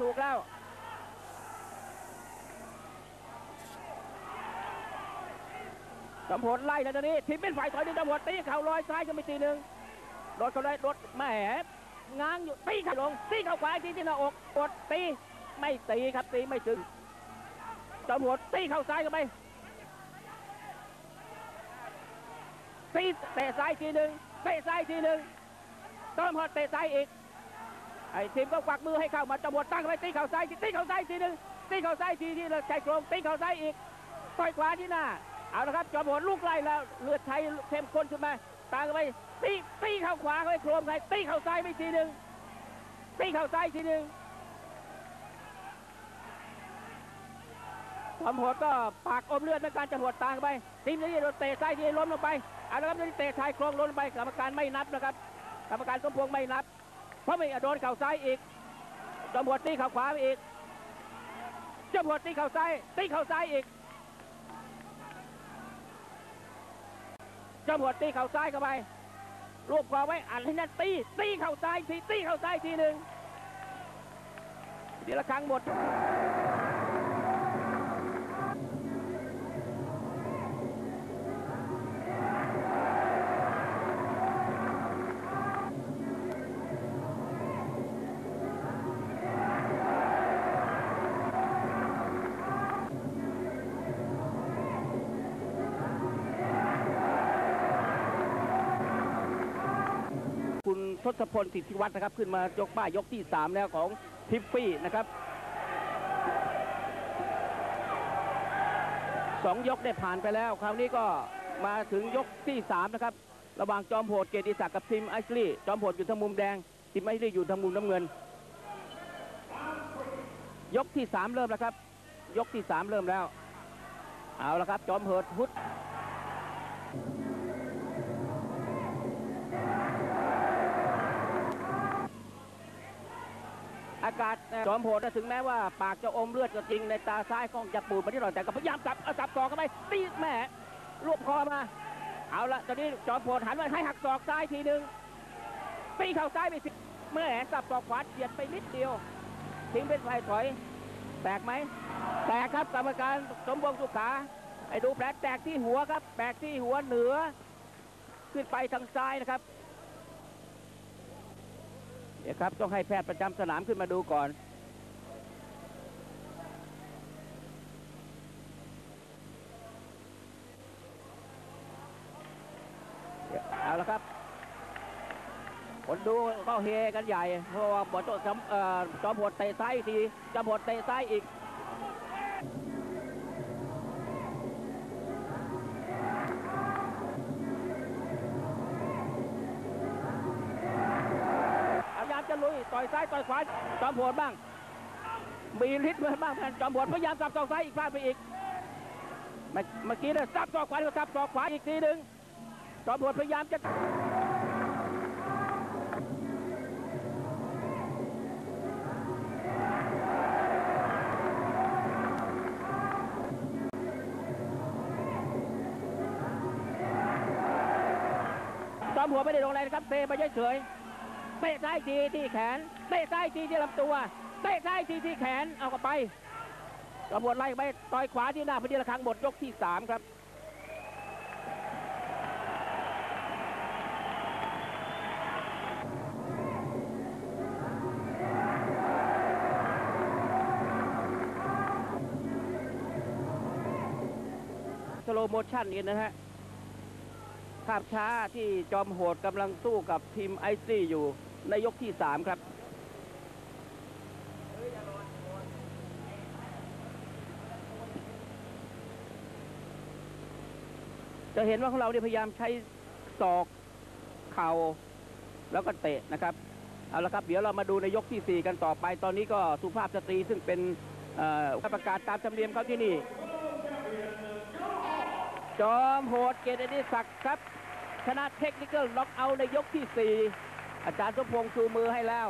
ถูกแล้วตำรวจไล่แล้วตอนนี้ทีมเป็นฝ่ายถอยหนึ่งตำรวจตีเข่าลอยซ้ายจะไม่ตีหนึ่งโดดเขาเลยโดดแหมง้างอยู่ตีเข่าลงตีเข่าขวาอีทีที่หน้าอกกดตีไม่ตีครับตีไม่ถึงตำรวจตีเข่าซ้ายกันไปตีเตะซ้ายทีหนึ่งเตะซ้ายทีหนึ่งตำรวจเตะซ้ายอีก ไอ้ทีมก็กวักมือให้เข้ามาตำรวจตั้งไว้ตีเข่าซ้ายตีเข่าซ้ายทีหนึ่งตีเข่าซ้ายทีที่ชายโครงตีเข่าซ้ายอีกต่อยขวาที่หน้าเอาละครับจอมโหดลูกไล่แล้วเลือดไทยเข้มข้นขึ้นมาตามกันไปตีตีเข่าขวาเข้าไปโครมใครตีเข่าซ้ายไปทีหนึ่งตีเข่าซ้ายทีหนึ่งจอมโหดก็ปากอมเลือดในการจะหวดตามไปทีมนี้โดนเตะซ้ายทีล้มลงไปเอาละครับนี่เตะชายโครงล้มลงไปกรรมการไม่นับนะครับกรรมการสมพงษ์ไม่นับ พราะไม่โดนเข่าซ้ายอีกจมโหดตีเข่าขวาไปอีกจอมวดตีเข่าซ้ายตีเข่าซ้ายอีกจอมหัวตีเข่าซ้ายเข้าไปรวบความไว้อันให้นั่นตีตีเข่าซ้ายทีตีเข่าซ้ายทีหนึ่งเดี๋ยวละครั้งหมด ทศพลสิทธิวัฒน์นะครับ ขึ้นมายกป้ายยกที่ 3 แล้วของทิฟฟี่นะครับสองยกได้ผ่านไปแล้ว คราวนี้ก็มาถึงยกที่ 3 นะครับ ระหว่างจอมโหดเกียรติศักดิ์กับทีมไอซ์ลี่จอมโหดอยู่ทางมุมแดงทีมไอซ์ลี่อยู่ทางมุมน้ำเงิน ยกที่ 3 เริ่มแล้วครับ ยกที่ 3 เริ่มแล้ว เอาละครับ จอมโหดฮุด อากาศจอมโหดนะถึงแม้ว่าปากจะอมเลือดก็จริงในตาซ้ายกล้องจะปูดมาที่หน่อยแต่ก็พยายามจับจับต่อเข้าไปตีแม่รวบคอมา เอาละตอนนี้จอมโหดหันมาให้หักศอกซ้ายทีหนึ่งตีเข่าซ้ายไปสิแหม่สับศอกขวาเฉียดไปนิดเดียว ทิ้งเป็นไฟถอย แตกไหมแตกครับกรรมการสมบงสุขาไอ้ดูแผลแตกที่หัวครับแตกที่หัวเหนือ ขึ้นไปทางซ้ายนะครับ เดี๋ยวครับ ต้องให้แพทย์ประจำสนามขึ้นมาดูก่อน เอาละครับ คนดูก็เฮกันใหญ่ เพราะว่าบอลจอมเอ่อจอมบดเตะซ้ายอีกทีจอมบดเตะซ้ายอีก อยซ้ายต่อยขวาจอมโหดบ้างมีฤทธิ์เหมือนบ้างจอมโหดพยายามสับศอกซ้ายอีกพลาดไปอีกเมื่อกี้เนี่ยสับศอกขวาแล้วสับศอกขวาอีกทีหนึ่งจอมโหดพยายามจะจอมหัวไม่ได้ลงอะไรนะครับเซไปเฉย เตะซ้ายทีที่แขนเตะซ้ายทีที่ลำตัวเตะซ้ายทีที่แขนเอากลับไปตำรวจไล่ไปต่อยขวาที่หน้าพอดีละครั้งหมดยกที่สามครับslow motion นี่นะฮะภาพช้าที่จอมโหดกำลังสู้กับทิมอิซลี่อยู่ ในยกที่สามครับจะเห็นว่าของเราเนี่ยพยายามใช้ศอกเข่าแล้วก็เตะนะครับเอาละครับเดี๋ยวเรามาดูในยกที่ 4 กันต่อไป ตอนนี้ก็สุภาพสตรีซึ่งเป็นประกาศตามธรรมเนียมเขาที่นี่ จอมโหดเกียรติศักดิ์ครับชนะเทคนิคอลล็อกเอาในยกที่ 4 อาจารย์สมพงษ์ชูมือให้แล้ว